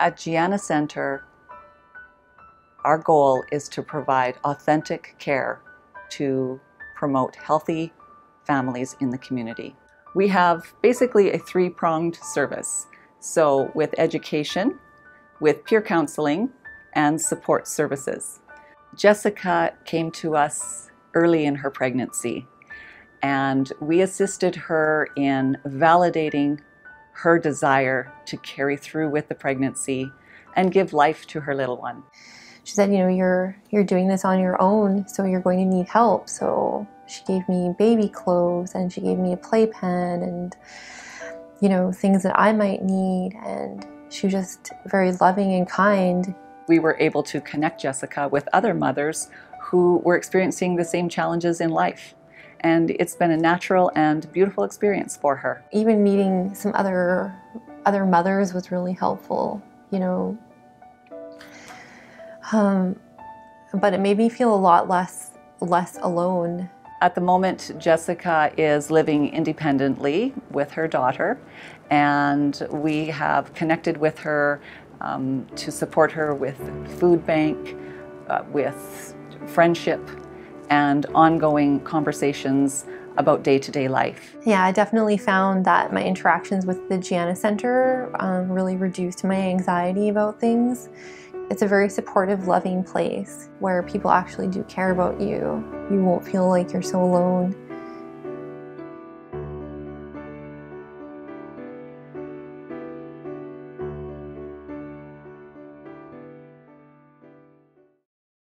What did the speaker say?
At Gianna Center, our goal is to provide authentic care to promote healthy families in the community. We have basically a three pronged service. So, with education, with peer counseling, and support services. Jessica came to us early in her pregnancy, and we assisted her in validating her desire to carry through with the pregnancy and give life to her little one. She said, you know, you're you're doing this on your own, so you're going to need help. So she gave me baby clothes and she gave me a playpen and you know, things that I might need and she was just very loving and kind. We were able to connect Jessica with other mothers who were experiencing the same challenges in life. And it's been a natural and beautiful experience for her. Even meeting some other other mothers was really helpful, you know. Um, but it made me feel a lot less less alone. At the moment, Jessica is living independently with her daughter, and we have connected with her um, to support her with food bank, uh, with friendship, and ongoing conversations about day to day life. Yeah, I definitely found that my interactions with the Gianna Center um, really reduced my anxiety about things. It's a very supportive, loving place where people actually do care about you. You won't feel like you're so alone.